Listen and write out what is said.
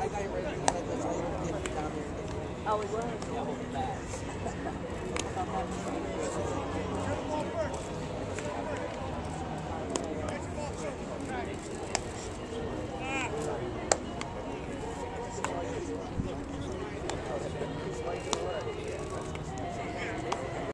I got it right in. That's all you get down there. Oh, it was? Yeah, we'll get back.